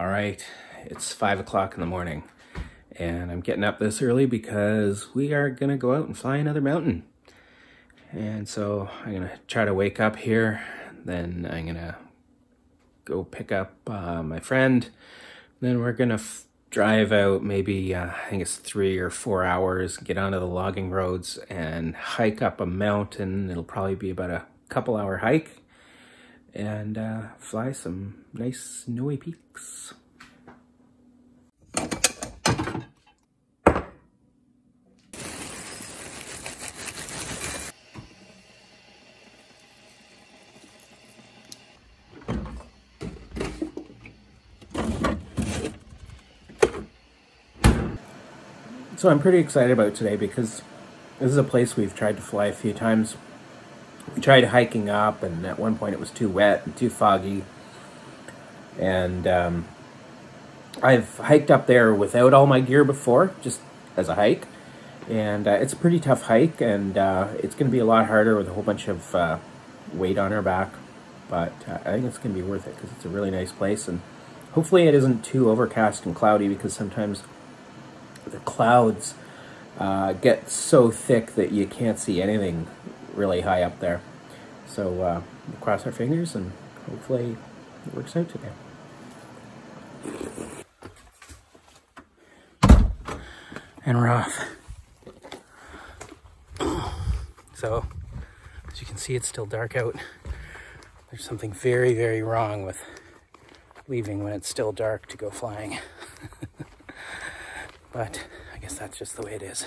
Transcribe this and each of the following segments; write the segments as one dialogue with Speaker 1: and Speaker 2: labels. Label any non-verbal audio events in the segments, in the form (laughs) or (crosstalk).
Speaker 1: All right, it's five o'clock in the morning and I'm getting up this early because we are gonna go out and fly another mountain. And so I'm gonna try to wake up here, then I'm gonna go pick up uh, my friend, then we're gonna drive out maybe, uh, I think it's three or four hours, get onto the logging roads and hike up a mountain. It'll probably be about a couple hour hike and uh, fly some nice snowy peaks. So I'm pretty excited about today because this is a place we've tried to fly a few times we tried hiking up, and at one point it was too wet and too foggy. And um, I've hiked up there without all my gear before, just as a hike. And uh, it's a pretty tough hike, and uh, it's going to be a lot harder with a whole bunch of uh, weight on our back. But uh, I think it's going to be worth it because it's a really nice place. And hopefully it isn't too overcast and cloudy because sometimes the clouds uh, get so thick that you can't see anything really high up there. So uh, we'll cross our fingers and hopefully it works out today. And we're off. So, as you can see, it's still dark out. There's something very, very wrong with leaving when it's still dark to go flying. (laughs) but I guess that's just the way it is.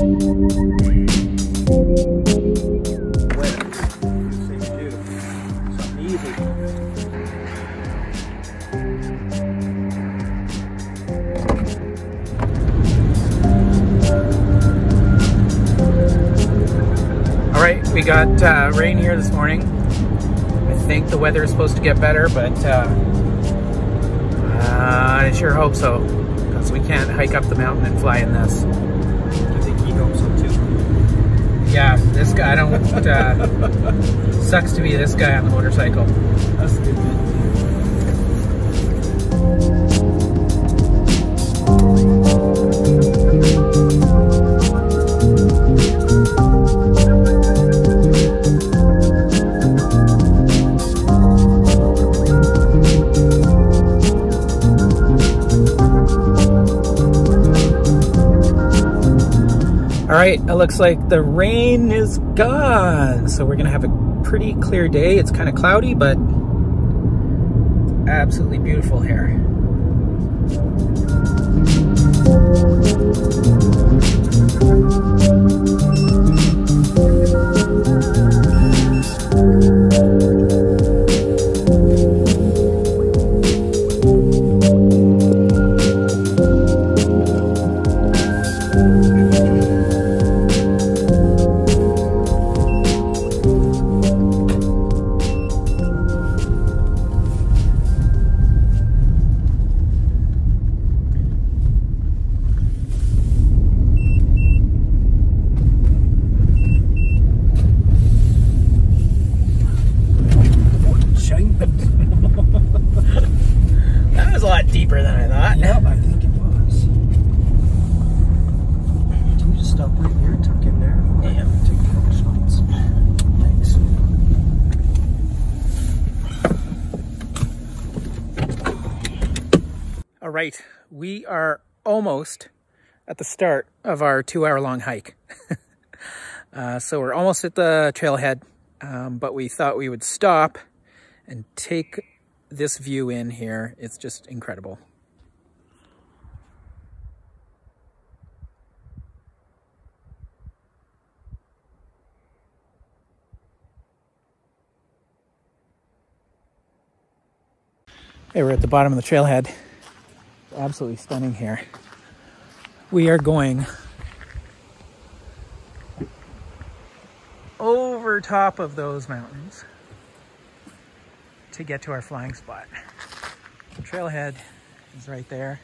Speaker 1: we got uh, rain here this morning. I think the weather is supposed to get better, but uh, uh, I sure hope so, because we can't hike up the mountain and fly in this.
Speaker 2: I think he hopes so too.
Speaker 1: Yeah, this guy, I don't, uh, (laughs) sucks to be this guy on the motorcycle.
Speaker 2: That's good.
Speaker 1: Right, it looks like the rain is gone. So we're gonna have a pretty clear day. It's kind of cloudy, but absolutely beautiful here. All right, we are almost at the start of our two hour long hike. (laughs) uh, so we're almost at the trailhead, um, but we thought we would stop and take this view in here. It's just incredible.
Speaker 3: Hey, we're at the bottom of the trailhead. Absolutely stunning here. We are going over top of those mountains to get to our flying spot. The trailhead is right there,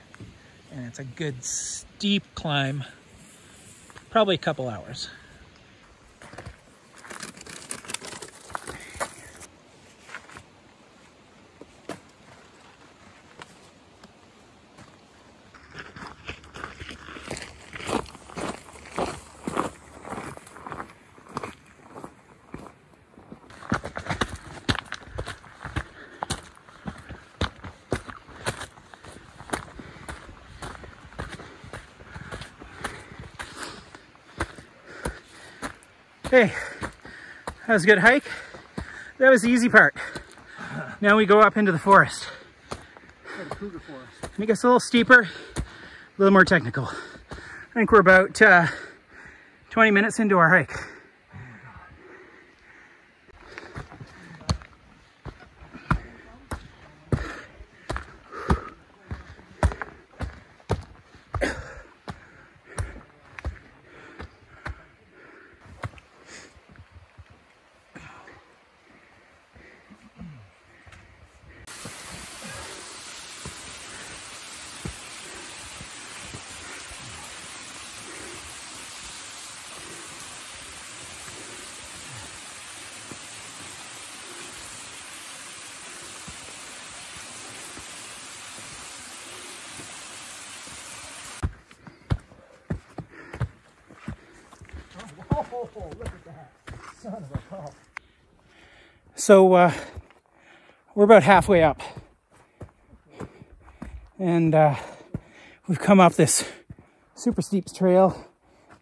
Speaker 3: and it's a good steep climb, probably a couple hours. Hey, that was a good hike. That was the easy part. Now we go up into the forest.
Speaker 2: Cougar forest.
Speaker 3: It gets a little steeper, a little more technical. I think we're about uh, 20 minutes into our hike. So uh, we're about halfway up. And uh, we've come up this super steep trail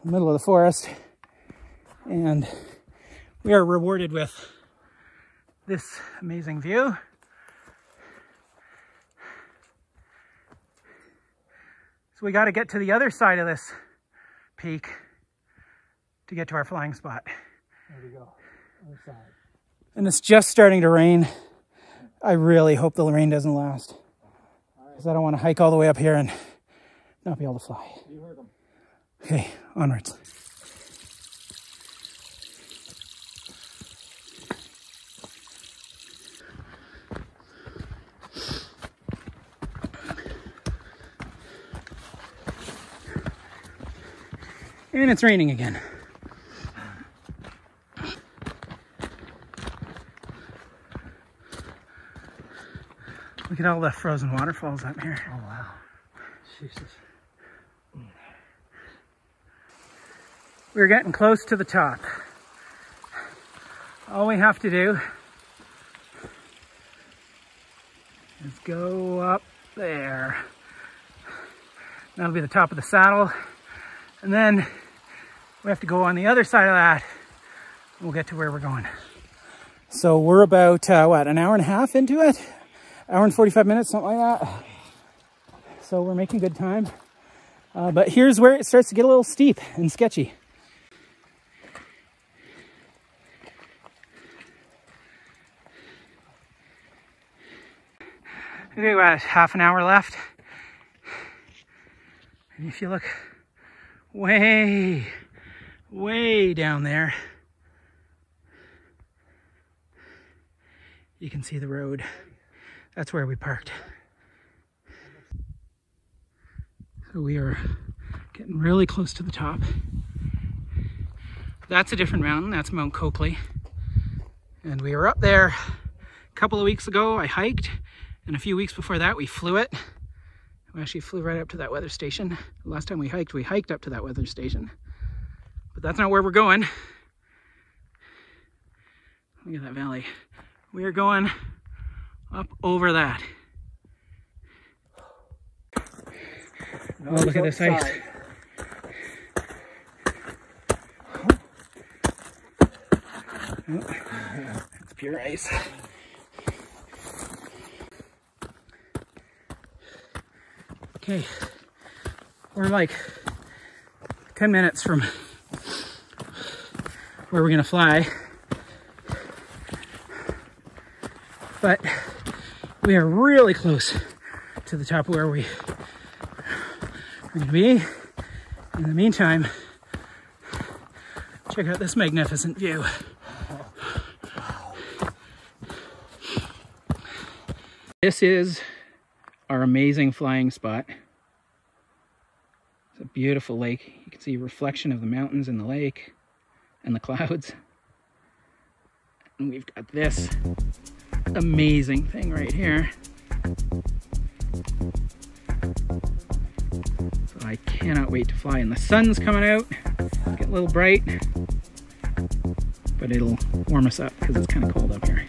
Speaker 3: in the middle of the forest. And we are rewarded with this amazing view. So we got to get to the other side of this peak to get to our flying spot.
Speaker 2: There we go. Other side.
Speaker 3: And it's just starting to rain. I really hope the rain doesn't last. Because I don't want to hike all the way up here and not be able to fly.
Speaker 2: You heard them.
Speaker 3: Okay, onwards. And it's raining again. Look at all the frozen waterfalls up here.
Speaker 2: Oh, wow. Jesus.
Speaker 3: We're getting close to the top. All we have to do is go up there. That'll be the top of the saddle. And then we have to go on the other side of that. We'll get to where we're going. So we're about, uh, what, an hour and a half into it? Hour and 45 minutes, something like that. So we're making good time. Uh, but here's where it starts to get a little steep and sketchy. We've got half an hour left. And if you look way, way down there, you can see the road. That's where we parked. So we are getting really close to the top. That's a different mountain. That's Mount Cokely. And we were up there a couple of weeks ago. I hiked. And a few weeks before that, we flew it. We actually flew right up to that weather station. The last time we hiked, we hiked up to that weather station. But that's not where we're going. Look at that valley. We are going up over that. Oh, look at this ice.
Speaker 2: Outside.
Speaker 3: It's pure ice. Okay, we're like 10 minutes from where we're gonna fly. But we are really close to the top where we are to be. In the meantime, check out this magnificent view. This is our amazing flying spot. It's a beautiful lake. You can see reflection of the mountains in the lake and the clouds. And we've got this amazing thing right here. So I cannot wait to fly. And the sun's coming out. Get a little bright. But it'll warm us up because it's kind of cold up here.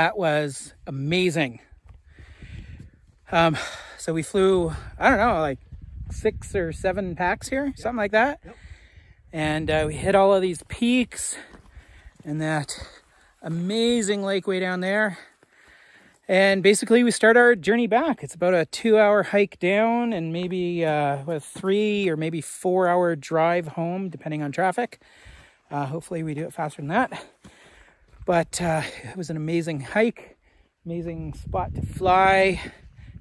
Speaker 3: That was amazing. Um, so we flew, I don't know, like six or seven packs here, something like that.
Speaker 2: Yep.
Speaker 3: And uh, we hit all of these peaks and that amazing lake way down there. And basically, we start our journey back. It's about a two hour hike down and maybe uh, a three or maybe four hour drive home, depending on traffic. Uh, hopefully, we do it faster than that. But uh, it was an amazing hike, amazing spot to fly,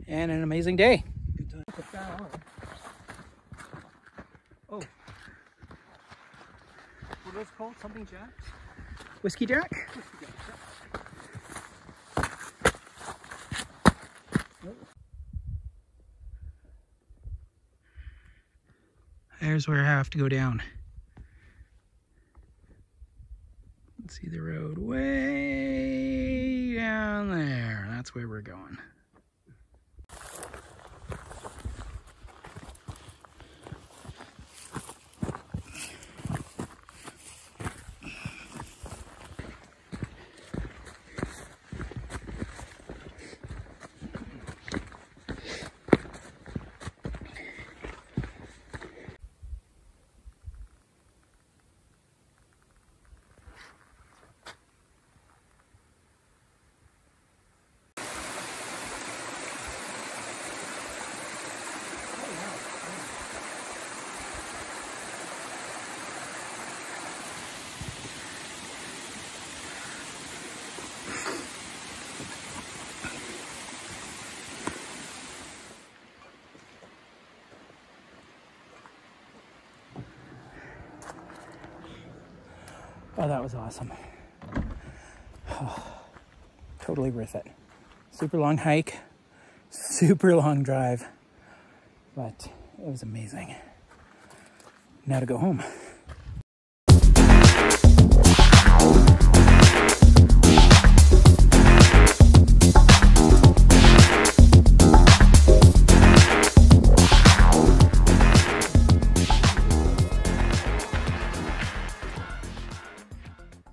Speaker 3: and an amazing day.
Speaker 2: Good time. Oh. What are those called? Something jacks?
Speaker 3: Whiskey Jack? There's where I have to go down. See the road way down there. That's where we're going. Oh, that was awesome. (sighs) totally worth it. Super long hike, super long drive, but it was amazing. Now to go home.